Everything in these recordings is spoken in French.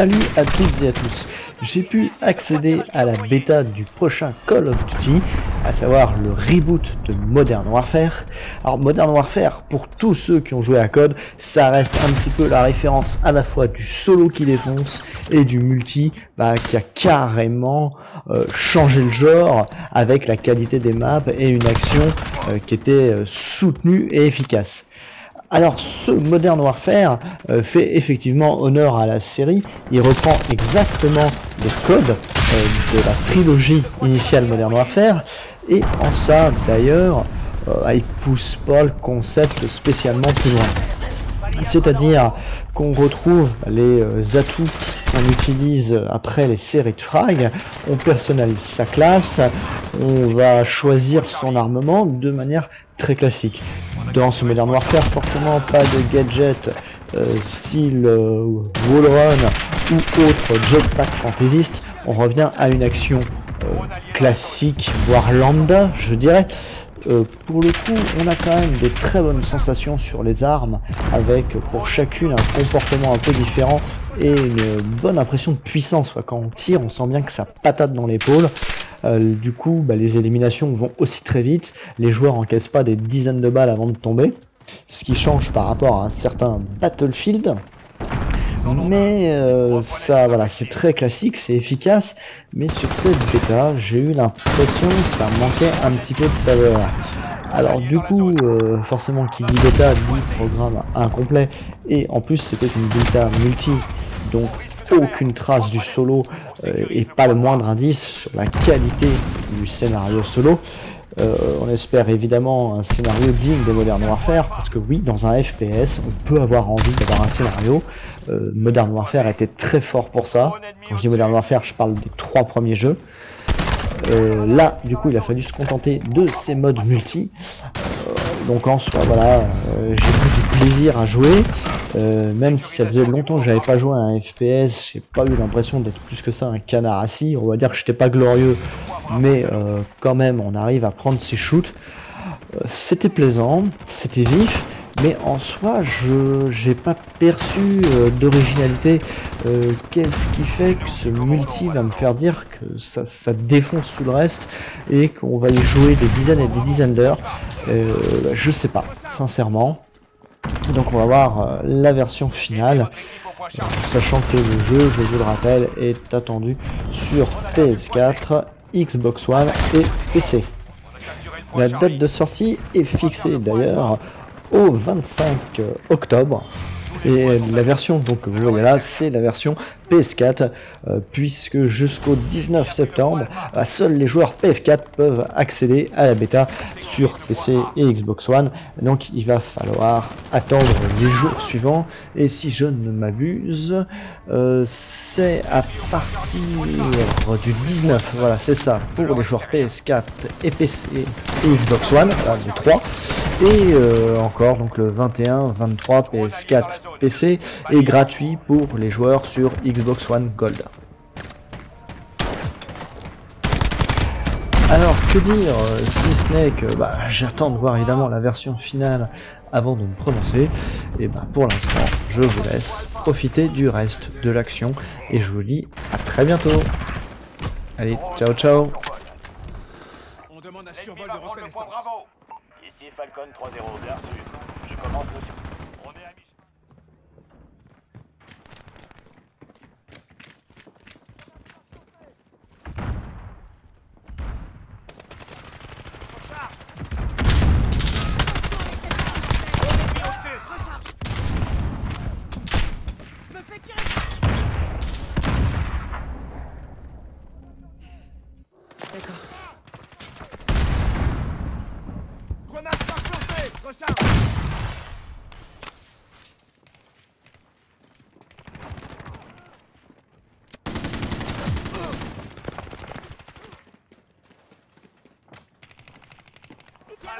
Salut à toutes et à tous. J'ai pu accéder à la bêta du prochain Call of Duty, à savoir le reboot de Modern Warfare. Alors Modern Warfare, pour tous ceux qui ont joué à Code, ça reste un petit peu la référence à la fois du solo qui défonce et du multi bah, qui a carrément euh, changé le genre avec la qualité des maps et une action euh, qui était euh, soutenue et efficace. Alors ce Modern Warfare euh, fait effectivement honneur à la série, il reprend exactement les codes euh, de la trilogie initiale Modern Warfare, et en ça d'ailleurs, euh, il pousse pas le concept spécialement plus loin. C'est-à-dire qu'on retrouve les atouts qu'on utilise après les séries de frag, on personnalise sa classe, on va choisir son armement de manière très classique. Dans ce Modern Warfare, forcément pas de gadget euh, style euh, wallrun ou autre jetpack fantaisiste. On revient à une action euh, classique, voire lambda, je dirais. Pour le coup, on a quand même des très bonnes sensations sur les armes, avec pour chacune un comportement un peu différent et une bonne impression de puissance. Quand on tire, on sent bien que ça patate dans l'épaule. Euh, du coup, bah, les éliminations vont aussi très vite. Les joueurs encaissent pas des dizaines de balles avant de tomber. Ce qui change par rapport à un certain Battlefield. Mais euh, ça, voilà, c'est très classique, c'est efficace. Mais sur cette bêta, j'ai eu l'impression que ça manquait un petit peu de saveur. Alors du coup, euh, forcément, qui dit bêta dit programme incomplet. Et en plus, c'était une bêta multi. Donc aucune trace du solo euh, et pas le moindre indice sur la qualité du scénario solo. Euh, on espère évidemment un scénario digne de Modern Warfare, parce que oui, dans un FPS, on peut avoir envie d'avoir un scénario. Euh, Modern Warfare était très fort pour ça. Quand je dis Modern Warfare, je parle des trois premiers jeux. là, du coup, il a fallu se contenter de ces modes multi. donc en soi, voilà, j'ai eu du plaisir à jouer. Euh, même si ça faisait longtemps que j'avais pas joué à un FPS, j'ai pas eu l'impression d'être plus que ça un canard assis. On va dire que j'étais pas glorieux, mais euh, quand même on arrive à prendre ses shoots. Euh, c'était plaisant, c'était vif, mais en soi je j'ai pas perçu d'originalité. Qu'est-ce qui fait que ce multi va me faire dire que ça, ça défonce tout le reste et qu'on va y jouer des dizaines et des dizaines d'heures? Je sais pas, sincèrement. Donc on va voir euh, la version finale, euh, sachant que le jeu, je vous le rappelle, est attendu sur PS4, Xbox One et PC. La date de sortie est fixée d'ailleurs au 25 octobre et la version donc vous voyez là c'est la version PS4 euh, puisque jusqu'au 19 septembre euh, seuls les joueurs PS4 peuvent accéder à la bêta sur PC et Xbox One. Donc il va falloir attendre les jours suivants. Et si je ne m'abuse euh, c'est à partir du 19 voilà c'est ça pour les joueurs PS4 et PC et Xbox One les 3 et encore donc le 21 23 PS4 PC et gratuit pour les joueurs sur Xbox One Gold. Alors que dire, euh, si ce n'est que bah, j'attends de voir évidemment la version finale avant de me prononcer, et bah pour l'instant je vous laisse profiter du reste de l'action et je vous dis à très bientôt. Allez, ciao ciao On demande un survol de reconnaissance. Ici Falcon 3-0, Je commence le Un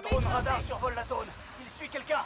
drone radar survole la zone. Il suit quelqu'un.